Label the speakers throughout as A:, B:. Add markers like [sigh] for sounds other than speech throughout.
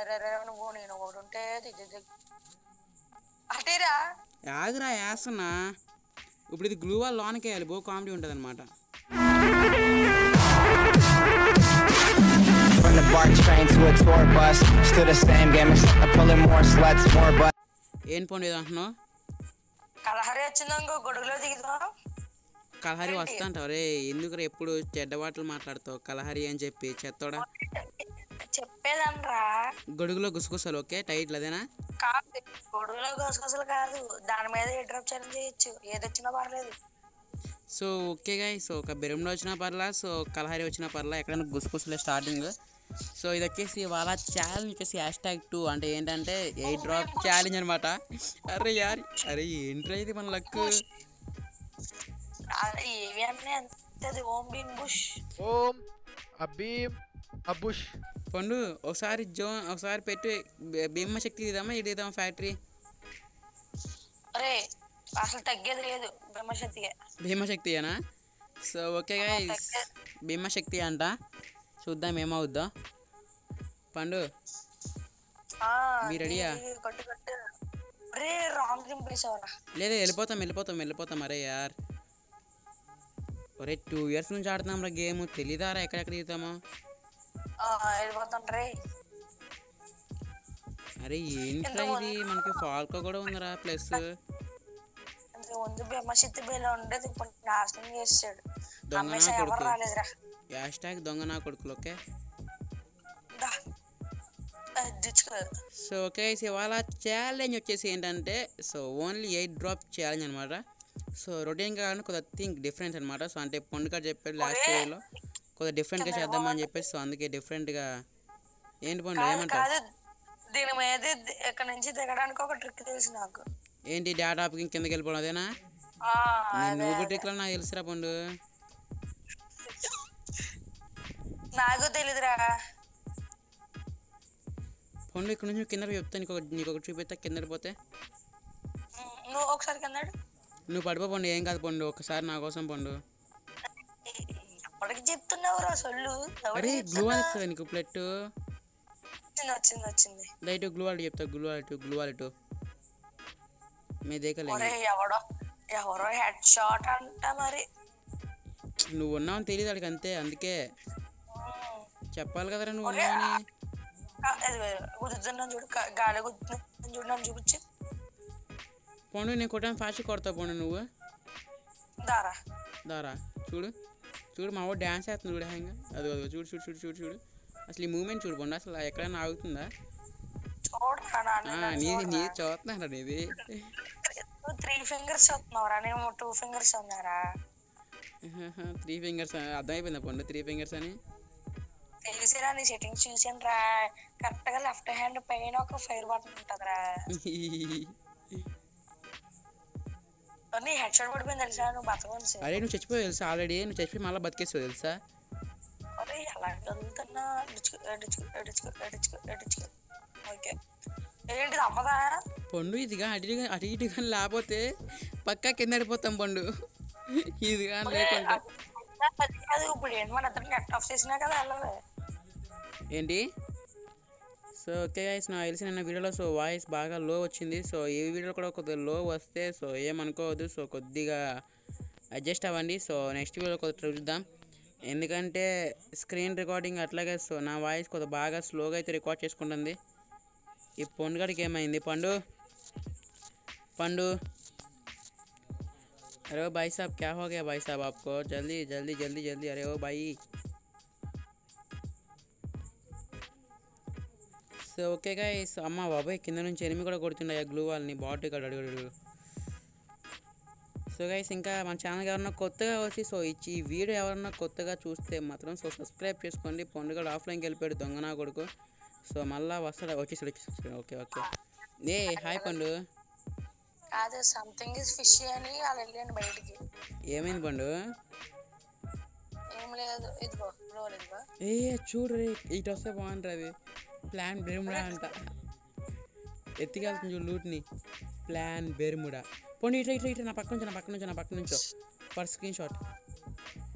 A: అరే నువ్వు నేను ఒకటి ఉంటే. అటేరా
B: ఆగురా వేస్తున్నా. ఇప్పుడు ఇది గ్లూ వాల్ లోనకి వేయాలి. బో కామెడీ ఉంటుంది అనమాట. ఏం పండు ఇది అంటున్నావు?
A: కలహరి వచ్చిందనుకో గొడుగులో దిగుదాం.
B: కలహరి వస్తా అంటావు. రే ఎందుకు ఎప్పుడు చెడ్డ మాటలు మాట్లాడతావు? కలహరి అని చెప్పి చెత్తోడా?
A: చెప్పేదనరా.
B: గొడుగులో గుసగుసలు ఓకే? టైట్లు అదేనా?
A: కాదు గొడుగులో గసగసలు కాదు. దాని మీద ఏ డ్రాప్ ఛాలెంజ్ చేయొచ్చు. ఏది వచ్చినా పర్లేదు.
B: సో ఓకే గాయ సో ఒక బెరంలో వచ్చినా పర్లా సో కలహరి వచ్చినా పర్లా ఎక్కడైనా గుసగుసలే స్టార్టింగ్ సో ఇది వచ్చేసి వాళ్ళ ఛాలెంజ్ వచ్చేసి హ్యాష్ ట్యాగ్ టూ అంటే ఏంటంటే ఎయిట్ డ్రాప్ ఛాలెంజ్ అనమాట అరే యార్ అరే ఏంట్రా ఇది మన లక్
A: ఏవి అంటే ఓం బీమ్ బుష్.
C: ఓం అబీమ్ అబుష్
B: పండు ఒకసారి జో ఒకసారి పెట్టి. బి- భీమ శక్తి ఇద్దామా ఇది ఇద్దామా ఫ్యాక్టరీ?
A: అరే అసలు తగ్గేది లేదు
B: భీమశక్తి అనా సో ఓకే గైస్. భీమశక్తి అంట. చూద్దాం ఏమవుద్దో. పండు. మీరు రెడీయా? లేదు వెళ్ళిపోతాం వెళ్ళిపోతాం వెళ్ళిపోతాం అరే యార్. ఒరే టూ ఇయర్స్ నుంచి ఆడుతున్నాం రా గేమ్. తెలీదారా ఎక్కడెక్కడ దిగుతామో అరే ఏంట్రా ఇది? మనకి ఫాల్కో కూడా ఉందిరా ప్లస్.
A: ముందు బ్రహ్మశక్తి బేలో ఉండేది ఇప్పుడు నాశనం చేసాడు
B: దొంగ నా కొడుకు. హ్యాష్ ట్యాగ్ దొంగ నా కొడుకులు ఓకే? సో ఓకే ఇవాళ ఛాలెంజ్ వచ్చేసి ఏంటంటే so only eight drop challenge అనమాట సో రొటీన్ కాకుండా కొద్దిగా థింక్ డిఫరెన్స్ అనమాట సో అంటే పండుగ చెప్పాడు లాస్ట్ ఇయర్లో కొద్దిగా డిఫరెంట్గా చేద్దామని చెప్పేసి సో అందుకే డిఫరెంట్గా ఏంటి పండు
A: కాదు
B: ఏమంటావు?
A: కాదు దీని మీద ఇక్కడ నుంచి దిగడానికి ఒక ట్రిక్ తెలుసు నాకు.
B: ఏంటి డేటా కిందకి వెళ్ళిపోవడం అదేనా? నువ్వు
A: అదే.
B: ట్రిక్లో నాకు తెలుసురా పండు.
A: నాకు తెలీదురా.
B: పండు ఇక్కడ నుంచి కింద చెప్తా నీకు ఒక- నీకు ఒకటి చూపిస్తా కింద పోతే
A: నువ్వు ఒకసారి కిందాడు
B: నువ్వు పడిపో పండు ఏం కాదు పండు ఒకసారి నా కోసం పండు.
A: ఎప్పటికి చెప్తున్నావురా సొల్లు. ఎవరికి
B: అరే గ్లూ
A: చెప్తున్నా?
B: వాల్ నీకు ప్లెట్
A: వచ్చింది వచ్చింది
B: లైట్ గ్లూ వాల్ చెప్తా గ్లూ వాల్ గ్లూ వాల్ మీ
A: ఒరే ఎవడో ఎవరో హెడ్ షాట్ అంట మరి.
B: నువ్వు ఉన్నావని తెలియదు వాడికి అంతే అందుకే. చెప్పాలి కదరా నువ్వు ఉన్నావని.
A: గుద్దుతున్నాను చూడు గాలి గుద్దుతున్నాను చూడు నన్ను చూపించి.
B: పండు నేను కొట్టాను ఫాస్ట్ కొడతావు పండు నువ్వు.
A: దారా.
B: దారా చూడు. చూడు మా వాడు డ్యాన్స్ చేస్తుంది చూడు హ్యాంగ్ అది చూడు చూడు చూడు చూడు చూడు. అసలు ఈ మూమెంట్ చూడు పండు అసలు ఎక్కడైనా ఆగుతుందా? నీది నీది చూస్తున్నారా నీది?
A: త్రీ ఫింగర్స్ చూస్తున్నావురా నేను టూ ఫింగర్స్ ఉన్నారా?
B: త్రీ ఫింగర్స్ అర్థమైపోయిందా పండు త్రీ ఫింగర్స్ అని?
A: తెలిసిరా నీ సెట్టింగ్స్ చూసాను రా కరెక్ట్గా లెఫ్ట్ హ్యాండ్ పైన ఒక ఫైర్ బటన్ ఉంటదిరా. [laughs] నీ హెడ్ షాట్ పడిపోయింది తెలుసా? నువ్వు బతకమనిసి
B: అరే నువ్వు చచ్చిపోయావు తెలుసా ఆల్రెడీ నువ్వు చచ్చిపోయి మళ్ళీ బతికేసావు తెలుసా?
A: అరే ఎలా చదువుతున్నా ఎడుచుకో ఎడుచుకో ఎడుచుకో ఎడుచుకో ఎడుచుకో ఓకే. ఏంటి తప్పదా
B: పండు ఇదిగా అటు అటు ఇటుగా లేకపోతే పక్కా కింద పడిపోతాం పండు. ఇదిగా లేకుండా.
A: అది కాదు ఇప్పుడు ఏంటి మన ఇద్దరు నెట్ ఆఫ్ చేసినా కదా వెళ్ళవే
B: ఏంటి? సో ఓకే గైస్ నాకు తెలిసి నిన్న వీడియోలో సో వాయిస్ బాగా లో వచ్చింది సో ఈ వీడియోలో కూడా కొద్దిగా లో వస్తే సో ఏమనుకోవద్దు సో కొద్దిగా అడ్జస్ట్ అవ్వండి సో నెక్స్ట్ వీడియో కొద్దిగా చూద్దాం ఎందుకంటే స్క్రీన్ రికార్డింగ్ అట్లాగే సో నా వాయిస్ కొద్దిగా బాగా స్లోగా అయితే రికార్డ్ చేసుకుంటుంది ఈ పండుగడికి ఏమైంది పండు పండు अरे ओ भाई साहब क्या हो गया भाई साहब आपको जल्दी जल्दी जल्दी जल्दी अरे ओ भाई సో ఓకే గైస్ అమ్మ బాబాయ్ కింద నుంచి ఎనిమి కూడా కొడుతుండే గ్లూ వాళ్ళని. బాట్ ఇక్కడ అడుగు అడుగు సో గైస్ ఇంకా మన ఛానల్ ఎవరన్నా కొత్తగా వచ్చి సో ఇచ్చి ఈ వీడియో ఎవరన్నా కొత్తగా చూస్తే మాత్రం సో సబ్స్క్రైబ్ చేసుకోండి. పండుగ ఆఫ్లైన్కి వెళ్ళిపోయాడు దొంగ నా కొడుకు. సో మళ్ళా వస్తాడు వచ్చేసాడు వచ్చేసాడు. Okay okay. A hi
A: Pandu. Something is fish అని బయటికి.
B: ఏమైంది పండు?
A: ఏం లేదు ఇదిగో
B: ఏ చూడు రే ఇటు వస్తే బాగుంటుంది ప్లాన్ బెర్ముడా అంట. ఎత్తికెళ్తుంది చూడు లూట్ని. Plan Bermuda. పోనీ ఇట్లా ఇట్లా ఇట్లా నా పక్క నుంచి నా పక్క నుంచి నా పక్క నుంచో. For screen shot.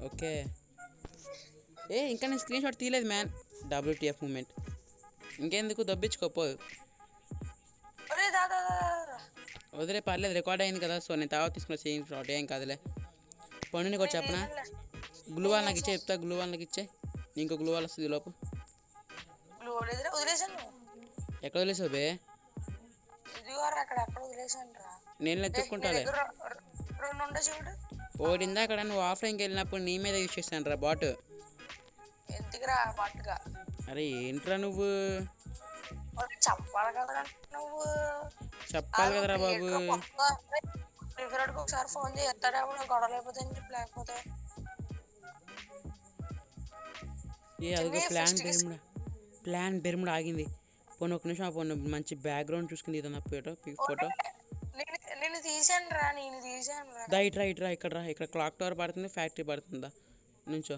B: ఓకే. ఏ ఇంకా నేను స్క్రీన్ షాట్ తీయలేదు మ్యాన్. WTF moment. ఇంకెందుకు? దబ్బించుకోపో
A: ఒరే దాదా
B: వదిలే పర్లేదు రికార్డ్ అయింది కదా సో నేను తర్వాత తీసుకున్న సీన్ షార్ట్ ఏం కాదులే. పండు నీకు ఒకటి చెప్పనా? గ్లూ నాకు ఇచ్చే చెప్తా గ్లూ వాల్ నాకు ఇచ్చే. ఇంకో గ్లూ వాల్ వస్తుంది లోపు.
A: వదిలేసాను.
B: ఎక్కడ వదిలేసావు బే?
A: అక్కడ వదిలేసాను రా.
B: నేను ఎత్తుక్కుంటాలే
A: రెండు ఉండే చూడు.
B: ఒకటి ఇందాక నువ్వు ఆఫ్లైన్కి వెళ్ళినప్పుడు నీ మీద యూజ్ చేస్తాను రా బాట్
A: ఎందుకురా
B: అరే ఏంట్రా నువ్వు?
A: చెప్పాలి కదరా నువ్వు.
B: చెప్పాలి కదరా బాబు.
A: ఒకసారి ఫోన్ చేస్తాడేమో గొడవ లేకపోతే అని చెప్పి లేకపోతే.
B: ఏ అదిగో ప్లాన్ ప్లాన్ బెరుముడా ఆగింది. పోనీ ఒక నిమిషం పోనీ మంచి బ్యాక్గ్రౌండ్ చూసుకుని ఇదన్నా ఫోటో ఫోటో
A: నేను తీసాను రా నేను తీసాను రా.
B: ఇట్రా ఇక్కడ రా ఇక్కడ క్లాక్ టవర్ పడుతుంది ఫ్యాక్టరీ పడుతుందా నుంచో.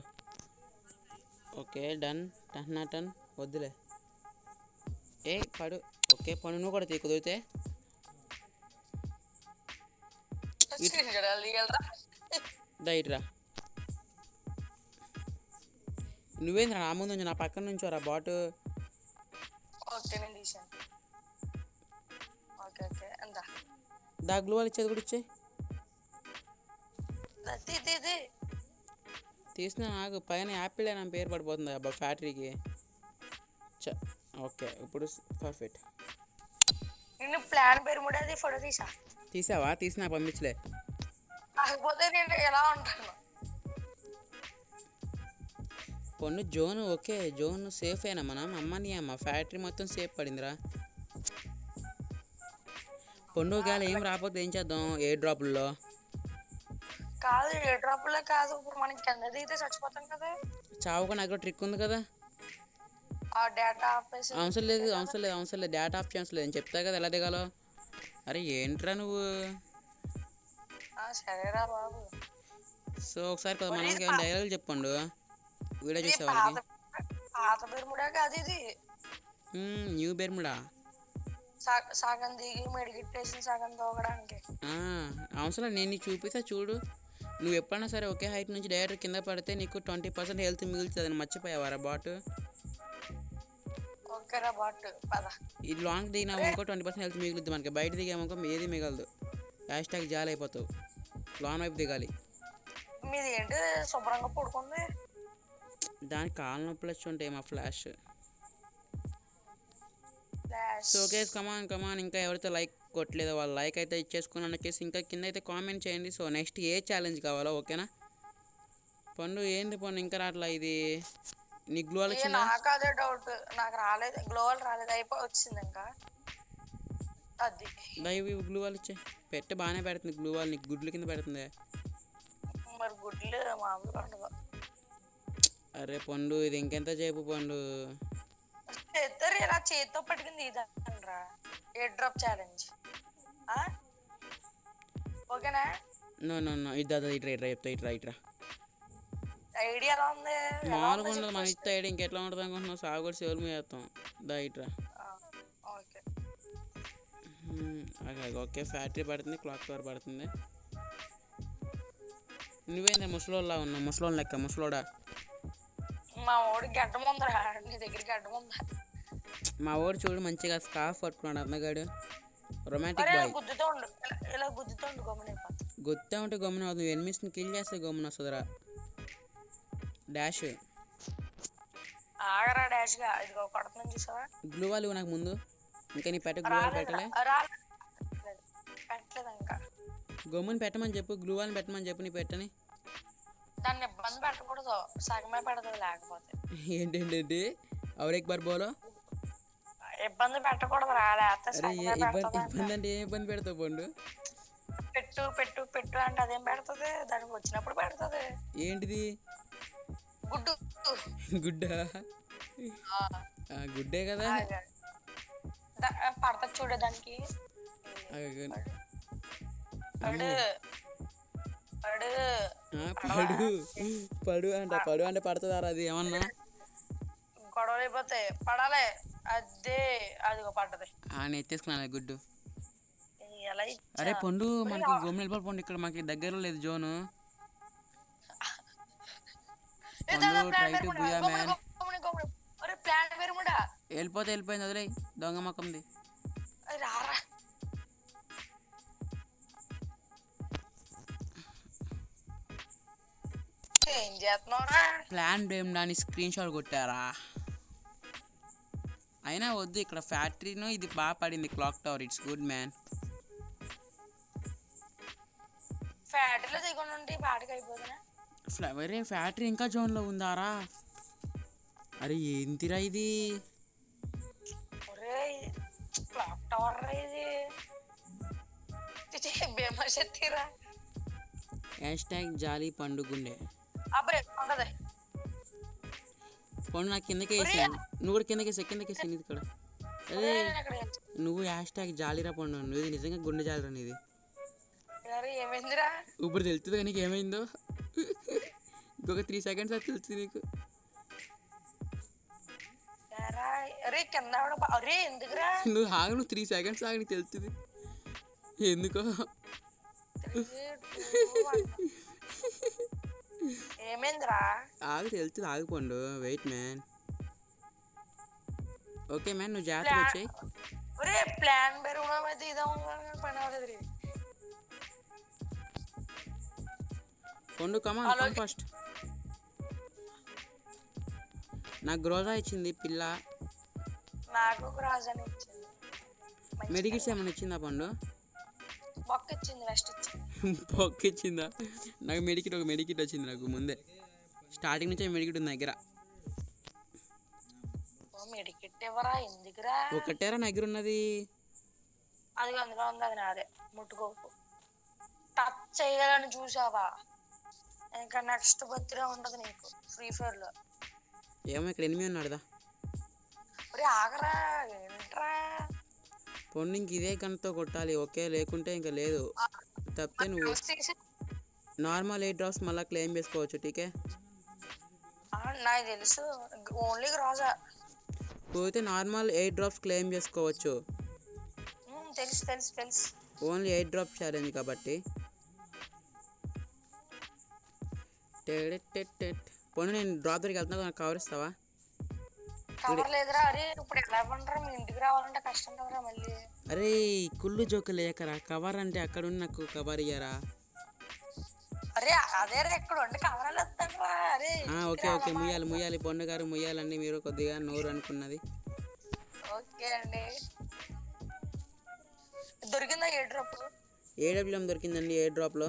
B: ఓకే డన్ టన్ నా టన్ వద్దులే. ఏ పడు. ఓకే పడు నువ్వు కూడా తీ కుదిరితే.
A: వెళ్తా
B: దా నువ్వేంద్రా నా ముందు నా పక్కన నుంచో రా బాటు.
A: నేను
B: దా గ్లూ వాళ్ళు ఇచ్చేది కూడా ఇచ్చే తీసిన నాకు పైన యాపిల్ నా పేరు పడిపోతుంది అబ్బా ఫ్యాక్టరీకి. చ ఓకే ఇప్పుడు పర్ఫెక్ట్.
A: నిన్ను ప్లాన్ పేరు ముడేది ఫోటో తీసా.
B: తీసావా? తీసినా పంపించలే.
A: కాకపోతే నేను ఎలా ఉంటాను?
B: పొన్ను జోన్ ఓకే జోన్ సేఫ్ అయినా మనం? అమ్మని అమ్మ ఫ్యాక్టరీ మొత్తం సేఫ్ పడిందిరా. పొన్ను గాలి ఏం రాకపోతే ఏం చేద్దాం? ఏ డ్రాప్లో
A: కాదు ఏ డ్రాప్లో కాదు. మనకి కింద దిగితే చచ్చిపోతాం కదా.
B: చావుగా నాకు ట్రిక్ ఉంది కదా. అవసరం లేదు అవసరం లేదు అవసరం లేదు. డేటా ఆఫ్ ఛాన్స్ లేదు. నేను చెప్తా కదా ఎలా దిగాలో. అరే ఏంట్రా నువ్వు?
A: సరేరా బాబు.
B: సో ఒకసారి కదా మనకి డైలాగ్ చెప్పండు. వీడియో
A: ఇది
B: చూసే
A: పాత బెర్ముడా కాదు ఇది.
B: New
A: Bermuda. సగం దిగి మెడిగిట్టేసి సగం తోగడానికి.
B: ఆ, అవసరం నేను నీకు చూపిస్తా చూడు. నువ్వు ఎప్పుడైనా సరే ఒకే హైట్ నుంచి డైరెక్ట్ కింద పడితే నీకు ట్వంటీ పర్సెంట్ హెల్త్ మిగులుతుంది అని మర్చిపోయావారా బాట్? ఈ లాంగ్ దిగినాము అనుకో ట్వంటీ పర్సెంట్ హెల్త్ మిగులుద్ది మనకి బయట దిగామనుకో ఏది మిగలదు. హ్యాష్ ట్యాగ్ జాలి అయిపోతావు లాంగ్ వైపు దిగాలి.
A: మీది ఏంటి? శుభ్రంగా పడుకుంది.
B: దానికి కాళ్ళ నొప్పులు వచ్చి ఉంటాయి మా ఫ్లాష్. సో కేస్ కమాన్ కమాన్ ఇంకా ఎవరైతే లైక్ కొట్టలేదో వాళ్ళు లైక్ అయితే ఇచ్చేసుకున్నాను వచ్చేసి ఇంకా కింద అయితే కామెంట్ చేయండి. సో నెక్స్ట్ ఏ ఛాలెంజ్ కావాలో ఓకేనా పండు ఏంది పండు? ఇంకా రావట్లా ఇది? నీ గ్లూ
A: ఏ,
B: వచ్చిందా
A: నాకు అదే డౌట్ నాకు రాలేదు. గ్లోవల్ రాలేదు. అయిపోయి వచ్చింది ఇంకా. అది.
B: దైవ గ్లూ వాళ్ళు ఇచ్చే. పెట్టే బాగానే పెడుతుంది గ్లూ వాళ్ళు నీకు గుడ్లు కింద పెడుతుంది.
A: మరి గుడ్లు ఉండదు
B: అరే పండు ఇది ఇంకెంత చేపు పండు?
A: ఇద్దరు ఇలా చేతితో పట్టుకుంది ఇదనరా ఏ డ్రాప్ ఛాలెంజ్ ఓకేనా?
B: నో నో నో ఇద్దా ఇట్రా ఇట్రా చెప్తా ఇట్రా ఇట్రా
A: ఐడియా ఎలా ఉంది?
B: మామూలుగా ఉండదు మన ఇస్తే ఐడి ఇంకెట్లా ఉంటుంది అనుకుంటున్నావు? సాగుడు సేవలు మీద వేస్తాం. దా ఇట్రా.
A: ఓకే.
B: ఓకే ఫ్యాక్టరీ పడుతుంది క్లాక్ టవర్ పడుతుంది. నువ్వేందా ముసలోళ్ళ ఉన్నావు? ముసలోళ్ళ లెక్క ముసలోడా?
A: మా వాడు గడ్డ ముందరా. నీ దగ్గర గడ్డ ముందా
B: మా వాడు చూడు మంచిగా స్కార్ఫ్ పట్టుకున్నాడు అన్నగాడు రొమాంటిక్ బాయ్
A: గుద్దుతో ఉండు. ఇలా- ఇలా గుద్దుతో ఉండు గమనిపోతా
B: గొత్తా ఉంటే గమ్మున అవుతుంది ఎనిమిస్ని కిల్ చేస్తే గమ్మున వస్తుందిరా. డాష్
A: ఆగరా డాష్గా. ఇదిగో కొడుతున్నాను చూసావా?
B: గ్లూ వాళ్ళు నాకు ముందు. ఇంకా నీ పెట్ట గ్లూ వాళ్ళు పెట్టలే?
A: పెట్టలేదు ఇంకా.
B: గమ్ముని పెట్టమని చెప్పు గ్లూ వాళ్ళని పెట్టమని చెప్పు నీ పెట్టని.
A: దాన్ని ఇబ్బంది పెట్టకూడదు. సగమే పెడతది లేకపోతే.
B: ఏంటంటే అవరేక్ బార్ బోలో?
A: ఇబ్బంది పెట్టకూడదు రా లేకపోతే
B: అరే ఏ
A: సగమే
B: ఇబ్బంది
A: పెడతది
B: ఇబ్బంది అంటే ఏ ఇబ్బంది పెడతావు పండు
A: పెట్టు పెట్టు పెట్టు అంటే అదేం పెడతది? దానికి వచ్చినప్పుడు పెడతది.
B: ఏంటిది?
A: గుడ్డు.
B: గుడ్డా?
A: ఆ,
B: ఆ, గుడ్డే కదా?
A: ఆగు. దా- పడతది చూడే దానికి.
B: ఆ, పడు. పడు అంట పడు అంటే పడుతుందారా అది ఏమన్నా?
A: గొడవలు అయిపోతాయి. పడాలి. అదే అదిగో పడ్డది.
B: ఆ, నేను ఎత్తేసుకున్నాను గుడ్డు. అరే పండు మనకి గమ్మున వెళ్ళిపోవాలి పండు ఇక్కడ మనకి దగ్గరలో లేదు జోను. వెళ్ళిపోతే వెళ్ళిపోయింది వదిలే దొంగ మొక్కంది
A: రారా. ఏం చేస్తున్నావురా?
B: ప్లాన్ బేమ్ దాని స్క్రీన్ షాట్ కొట్టారా? అయినా వద్దు ఇక్కడ ఫ్యాక్టరీను ఇది బాగా పడింది clock tower it's good man.
A: ఫ్యాక్టరీలో దిగొని ఉంటే బాటికి అయిపోతున్నా
B: ఫ్లవరే ఫ్యాక్టరీ ఇంకా జోన్లో ఉందారా? అరే ఏంటిరా ఇది?
A: క్లాక్ టవర్ ఇది. శక్తిరా.
B: హ్యాష్ ట్యాగ్ జాలీ పండుగుండే.
A: అబ్బరే ఉండదు
B: పండు నాకు కిందకి వేసా నువ్వు కూడా కిందకి వేసా కిందకి వేసా ఇది ఇక్కడ అరే
A: అక్కడ
B: నువ్వు హ్యాష్ ట్యాగ్ జాలీరా పండు నువ్వు ఇది నిజంగా గుండె జాలిరా నీది. ఇప్పుడు తెలుస్తుంది కానీ నీకు ఏమైందో. ఇంకొక త్రీ సెకండ్స్ అది తెలుస్తుంది నీకు. నువ్వు ఆగు నువ్వు త్రీ సెకండ్స్ ఆగి నీకు తెలుస్తుంది. ఎందుకో.
A: ఏమైందిరా?
B: ఆగు తెలుస్తుంది. ఆగిపోండు వెయిట్ మ్యాన్ ఓకే మ్యాన్ నువ్వు జాగ్రత్తగా వచ్చాయి.
A: ఒరే ప్లాన్ పెరగడం అయితే ఇదే ఉంది పని అవ్వలేదు రే.
B: పండు కమా. ఫస్ట్ నాకు గ్రోజా ఇచ్చింది పిల్ల.
A: నాకు ఒక రాజాని ఇచ్చింది.
B: మెడికిట్స్ ఏమైనా ఇచ్చిందా పండు?
A: బొక్క ఇచ్చింది వెస్ట్ ఇచ్చింది.
B: పొక్క ఇచ్చిందా నాకు మెడికిట్ ఒక మెడికిట్ వచ్చింది నాకు ముందే. స్టార్టింగ్ నుంచే మెడికిట్ ఉంది దగ్గర. ఒకటేరా నా దగ్గర ఉన్నది.
A: అది అందులో ఉంది అది నాదే. ముట్టుకోకు. టచ్ చేయాలని చూసావా ఇంకా నెక్స్ట్ బర్త్డే ఉంటది నీకు ఫ్రీ ఫైర్లో.
B: ఏమో ఇక్కడ ఎనిమిది ఉన్నాడుదా
A: ఒరే ఆగరా ఏంట్రా
B: ఇంక ఇదే గన్తో కొట్టాలి ఓకే లేకుంటే ఇంకా లేదు. తప్పితే నువ్వు నార్మల్ ఎయిట్ డ్రాప్స్ మళ్ళీ క్లెయిమ్ చేసుకోవచ్చు టీకే
A: నాకు తెలుసు. ఓన్లీ రోజా
B: పోతే నార్మల్ ఎయిట్ డ్రాప్స్ క్లెయిమ్ చేసుకోవచ్చు?
A: తెలుసు తెలుసు తెలుసు.
B: ఓన్లీ ఎయిట్ డ్రాప్ ఛాలెంజ్ కాబట్టి. పోనీ నేను డ్రాప్ దగ్గరికి వెళ్తున్నా నాకు కవర్ ఇస్తావా?
A: లేదురా అరే ఇప్పుడు ఎలా పండరా మీ ఇంటికి రావాలంటే కష్టం కదరా మళ్ళీ.
B: అరే కుళ్ళు జోకులు లేకరా కవర్ అంటే అక్కడ ఉన్న నాకు కవర్ ఇయ్యరా.
A: అరే అదే వస్తాడరా అరే
B: ఆ,
A: ఇంటికి
B: ఓకే ఓకే? ముయ్యాలి ముయ్యాలి పొండు గారు ముయ్యాలండి మీరు కొద్దిగా నోరు అనుకున్నది.
A: ఓకే అండి. దొరికిందా ఏ డ్రాప్?
B: ఏడబ్ల్యూఎం దొరికిందండి ఏ డ్రాప్లో?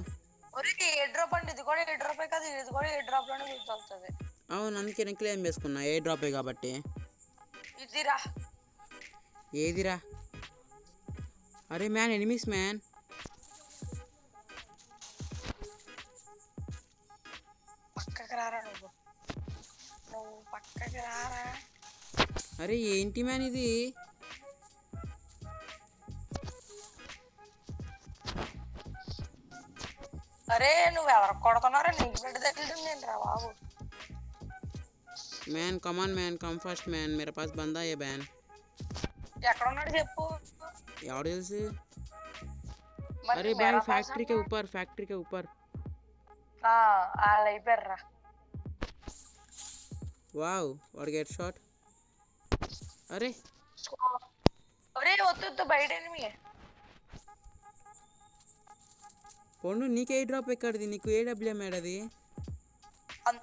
A: ఒరే ఏ డ్రాప్ అండి? ఇది కూడా ఏ డ్రాపే కాదు ఇది కూడా ఏ డ్రాప్లోనే గుర్తొస్తుంది.
B: అవును అందుకే నేను క్లెయిమ్ చేసుకున్నా ఏ డ్రాపే కాబట్టి.
A: ఇదిరా.
B: ఏదిరా? అరే మ్యాన్ ఎనిమిస్ మ్యాన్.
A: పక్కకి రారా నువ్వు? నువ్వు పక్కకి రారా?
B: అరే ఏంటి మ్యాన్ ఇది?
A: అరే నువ్వు ఎవరు కొడుతున్నారా నీకు బిడ్డ తగిలింది రా బాబు?
B: Man come on man come first man मेरे पास बंदा ये बैन
A: से
B: अरे भाई फैक्ट्री के ऊपर फैक्ट्री के ऊपर। वाओ और गेट शॉट अरे।
A: अरे वो तो तो बैड एनिमी है।
B: पोनू नी के పొండు నీకు ఏ డ్రాప్ ఎక్కడిది నీకు ఏ एडा
A: दी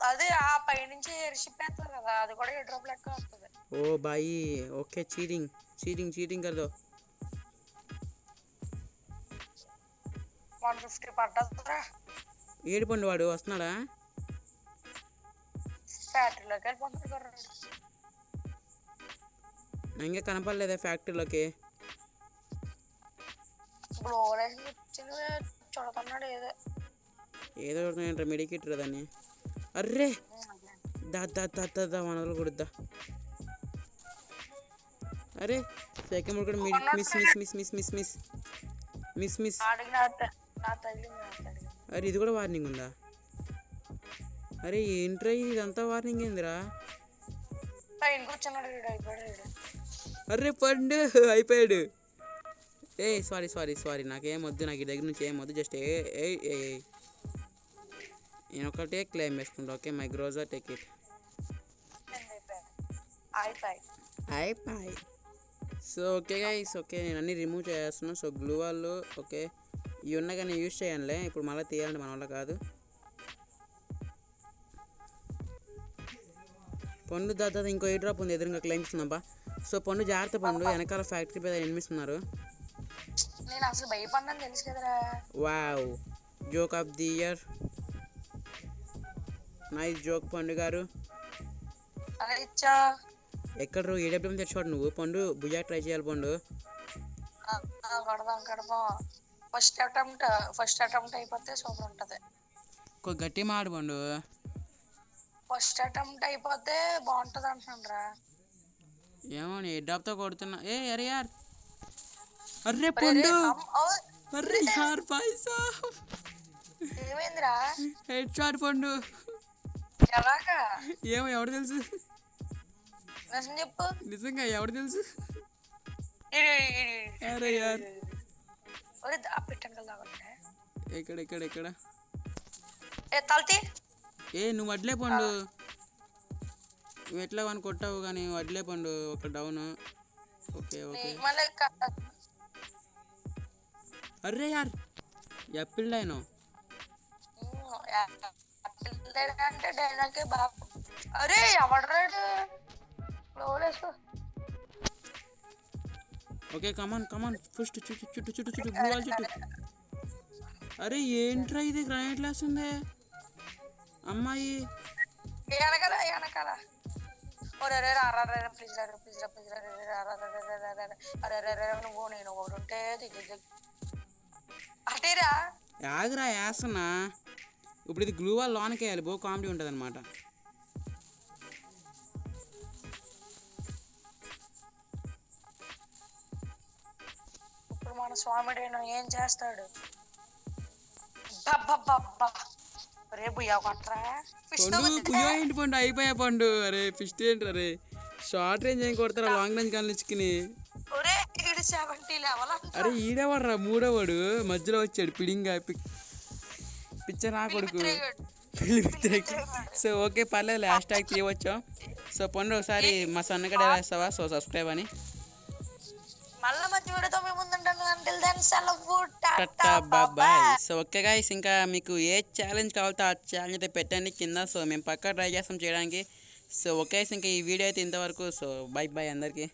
A: అదే ఆ పై నుంచి షిప్ వేస్తారు కదా అది కూడా ఏ డ్రాప్ లెక్క వస్తుంది.
B: ఓ బాయి ఓకే చీటింగ్ చీటింగ్ చీటింగ్ कर दो
A: 150 పడ్డదురా.
B: ఏడిపండు వాడు వస్తున్నాడా?
A: ఫ్యాక్టరీలోకి వెళ్ళిపోతాడు
B: ఇంకా కనపడలేదా ఫ్యాక్టరీలోకి.
A: ఇప్పుడు ఓవర్ వచ్చింది చూడుతున్నాడు ఏదో.
B: ఏదో ఒకటి నేను రెమెడీకి దాన్ని. అర్రే! దా దా దా దా దా మనలు కొడుద్దా అరే సెకండ్ కూడా miss
A: miss miss miss miss miss. Miss miss.
B: అరే ఇది కూడా వార్నింగ్ ఉందా? అరే ఏంట్రా ఇది? ఇదంతా వార్నింగ్ ఏందిరా? అర్రే పండు అయిపోయాడు. ఏ సారీ సారీ సారీ నాకేం వద్దు నాకు ఈ దగ్గర నుంచి ఏం వద్దు. జస్ట్ ఏ ఏ. నేను ఒకటే క్లెయిమ్ వేసుకుంటా okay my Groza
A: take it అయిపోయి
B: సో ఓకే గైస్ ఓకే నేను అన్నీ రిమూవ్ చేస్తున్నాను సో గ్లూ వాళ్ళు ఓకే ఇవి ఉన్నా కానీ యూజ్ చేయాలిలే ఇప్పుడు మళ్ళీ తీయాలంటే మన వల్ల కాదు. పండు దాదా ఇంకో ఎయిట్ డ్రాప్ ఉంది ఎదురుగా క్లైమ్ చేస్తున్నాబ్బా సో పండు జాగ్రత్త పండు వెనకాల ఫ్యాక్టరీ
A: తెలుసు కదరా.
B: Wow joke of the year nice joke Pandu గారు. ఎక్కడ ఏడబ్ల్యూఎం తెచ్చుకోడు నువ్వు. పండు భుజా ట్రై చేయాలి
A: Pandu. First attempt first attempt అయిపోతే సూపర్ ఉంటది
B: గట్టి మాడు పండు.
A: ఫస్ట్ అటెంప్ట్ అయిపోతే బాగుంటది అంటున్నాను రా
B: ఏమో నీ డ్రాప్తో కొడుతున్నా. ఏ అరే యార్. అర్రే పండు. అర్రే యార్ పైసా.
A: ఏమైందిరా?
B: హెడ్ షాట్ పండు.
A: ఎలాగా
B: ఏమో ఎవడు తెలుసు
A: నిజం చెప్పు
B: నిజంగా ఎవడు తెలుసు. అరే యార్
A: ఒరే దాగుంటే.
B: ఎక్కడ ఎక్కడ ఎక్కడ
A: ఏ తలతి
B: ఏ నువ్వు వడ్లే పండు నువ్వు ఎట్లా అని కొట్టావు కానీ వడ్లే పండు ఒక డౌన్ ఓకే ఓకే అర్రే యార్
A: యా- పిల్లడు అంటే డైనాకే బాగా. అరే ఎవడరాడు? లోలేసుకో
B: okay come on come on first చుట్టూ చుట్టూ చుట్టూ చుట్టూ బ్లూ వాల్ చుట్టూ. అరే ఏంట్రా ఇది? గ్రానైట్ లేస్తుంది అమ్మాయి.
A: వెనకాల వెనకాల. ఒరే ప్లీజ్ రా ప్లీజ్ రా ప్లీజ్ రా. అరే రే నువ్వు నేను ఒకటి ఉంటే
B: ఆగరా వేస్తున్నా ఇప్పుడు ఇది గ్లూ వాల్ లోనకి వేయాలి. బో కామెడీ ఉంటుంది అనమాట
A: ఇప్పుడు మన ఏం చేస్తాడు. రే
B: పండు పుయ్యో ఏంటి పండు? అయిపోయా పండు. అరే ఫిస్ట్ ఏంటి అరే షార్ట్ రేంజ్ ఏం కొడతారా? లాంగ్ రేంజ్ కానీ ఇచ్చుకుని అరే ఈడేవాడ్రా మూడోవాడు. మధ్యలో వచ్చాడు. పిడింగా పిచ్చర్ నా కొడుకు. సో ఓకే పర్లేదు లాస్ట్ ట్యాగ్ తీయవచ్చాం సో పండు ఒకసారి మా సన్నగడ వేస్తావా? సో సబ్స్క్రైబ్ అని.
A: మళ్ళా మంచి వీడియోతో మేము ముందుంటాను అంటిల్ దెన్ సెలవు.
B: టట్టా బాబాయ్ సో ఓకే గాయస్ ఇంకా మీకు ఏ ఛాలెంజ్ కావాలో ఆ ఛాలెంజ్ అయితే పెట్టండి కింద. సో మేము పక్కా ట్రై చేస్తాం చేయడానికి. సో ఓకే ఇంకా ఈ వీడియో అయితే ఇంతవరకు. సో బై బాయ్ అందరికీ.